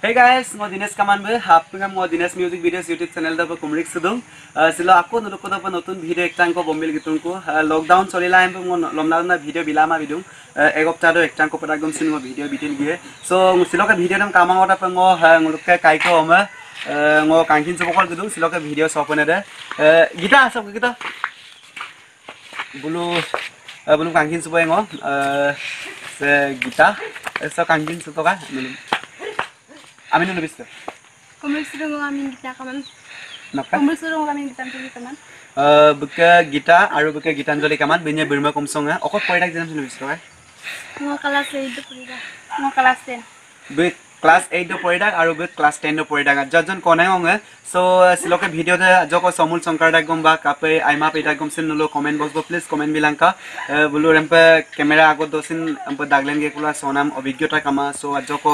Hey guys, mo Dinesh Kaman be, apnga mo Dinesh Music Videos YouTube channel da pa kumrik sudung. Silo ako nuluk ko da pa notun video ektan ko bombil gitun ko. Lockdown solila em mo lomla na video bilama bidung. Ek opta do ektan ko pada gum sin mo video bitil giye. So silo ka video dam kamang ota pa ngo nguluk ka kai ko oma. Ngo kangkin so bokol gidung silo ka video so pone da. Gita so kita. Bulu bulu kangkin so boy ngo. Se gita. So kangkin so আমি নুলো বিস্তে. বুকে গীতা আৰু বুকে গীতাঞ্জলি কামান বিনে বিৰমা কমচঙা অকল পইতাক জানাম নুলো বিস্তে Mau kelas itu pulida. Mau kelas ten. বে ক্লাস 8 পইতাক আৰু বে ক্লাস 10 পইতাক যজন কোনে অঙে সো সিলকে ভিডিওতে জক সমুল শঙ্কর ডাক গম বা কাপে আইমা পেটা গম সিন নুলো কমেন্ট বক্স প্লিজ কমেন্ট বিলাঙ্কা বুলু রেম্পে ক্যামেরা আগত দসিন এম্পে দাগলেন গে কুলা সোনাম অভিজ্ঞতা কামা সো জক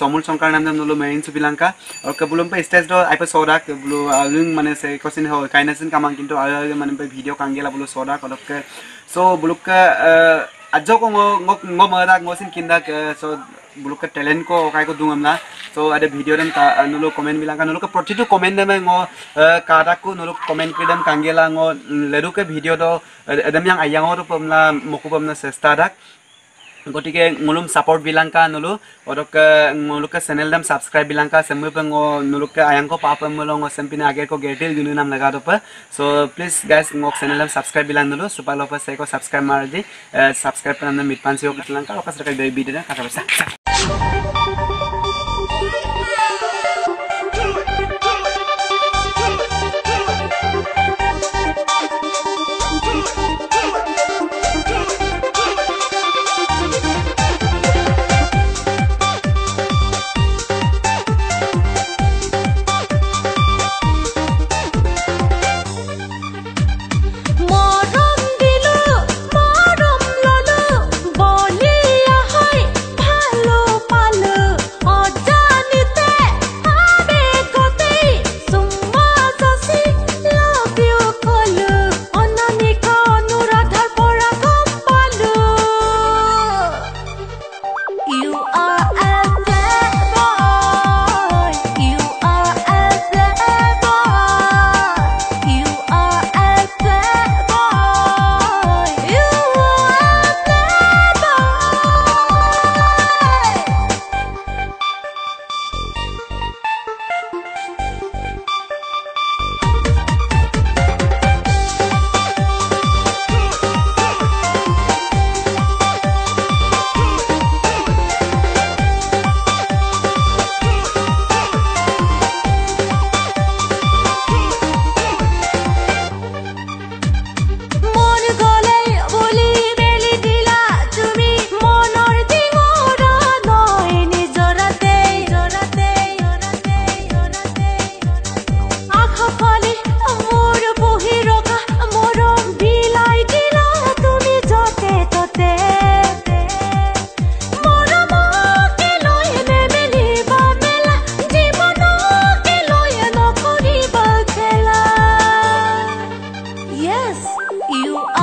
সমুল শঙ্কর নাম নাম নুলো মেরিন সুবিলাঙ্কা আৰু কে বুলুম পে স্টেজ দ আইপে সোডা কে বুলু আলুং মানে সে কসিন হ কাইনাসিন কামা কিন্তু আলু মানে পে ভিডিও কাঙ্গেলা বুলু সোডা কদকে সো বুলুকে ngo ngo mara ngo sin kinda so বুলুকে টেলেণ্ট কো অকাই কো দুং আমনা তো আদে ভিডিও দেম তা নলো কমেন্ট মিলা কা নলো কা প্রতিটো কমেন্ট দেম ম কাটা কো নলো কমেন্ট কি দেম কাঙ্গেলা ম লেরুকে ভিডিও দো এদম ইয়াং আইয়াং অর পমলা মকু পমনা চেষ্টা দাক। গতিকে মূলম সাপোর্ট বিলাঙ্কা নলো। অদক মূলকে চেনেল দাম সাবস্ক্রাইব বিলাঙ্কা সেম্বুপ নলুকে আয়াঙ্ক পাপ মূল সেম্পিন আগে কো গেটিল গুলো নাম লাগা দপ সো প্লিজ গাইস মো চেনেল দাম সাবস্ক্রাইব বিলাং নলো। সুপার লোপ সাইকো সাবস্ক্রাইব মারি সাবস্ক্রাইব পেলাম মিট পান সিও কিছু লঙ্কা অকাশ রেখে বিদিনে কাটা পয়সা you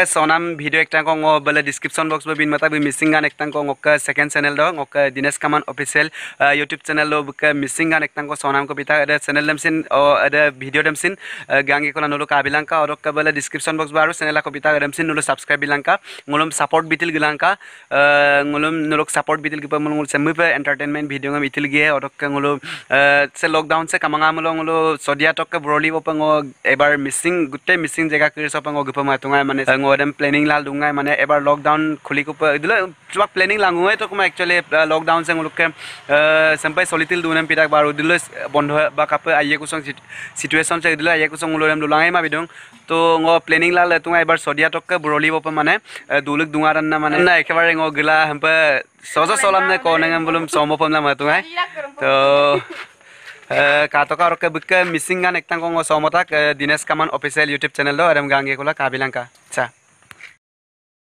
ए सोनाम भिडियो एक बोले डिस्क्रिप्शन बॉक्स बक्स बीन मता भी मिसिंग गान एक सेकंड चैनल दो दंग दिनेश कमान ऑफिशियल यूट्यूब चैनल लो मिसिंग गान एक सोनाम को पिता अरे चैनल डेमसिन और भिडियो डेमसिन गांगी को नुलो का बिलंका और बोले डिस्क्रिप्शन बॉक्स बारो चैनल को पिता डेमसिन नुलो सब्सक्राइब बिलंका मुलुम सपोर्ट बीतिल गिलंका मुलुम नुलो सपोर्ट बीतिल की मुलुम सेमी पे एंटरटेनमेंट भिडियो में इतिल गए और मुलुम से लॉकडाउन से कमंगा मुलो मुलो सदिया तक बुरली पंगो एबार मिसिंग गुटे मिसिंग जगह कर सपंगो गुपमा तुंगा माने ebar lockdown khuli ko idula chuak planning langungai to kuma actually uh, lockdown se ngolok ke uh, sampai solitil dunem pitak baru dilu বন্ধ বা কাপে আইয়ে কুসং সিচুৱেশ্যন চাই দিলে আইয়ে কুসং উলৰেম দুলাঙাই মা বিদং তো ঙ প্লেনিং লাল তুঙা এবাৰ চদিয়া টককে বুৰলি বপ মানে দুলুক দুঙা ৰান্না মানে। না একেবাৰে ঙ গিলা হেম্পে সহজ চলাম নে কনে বলুম চম পমলা মা তুঙাই। তো কাটকা ৰকে বুকে মিচিং গান একটাং ঙ চমতাক দিনেশ কামান অফিচিয়েল ইউটিউব চেনেল দ এরম গাঙ্গে কোলা কাবিলাংকা। চা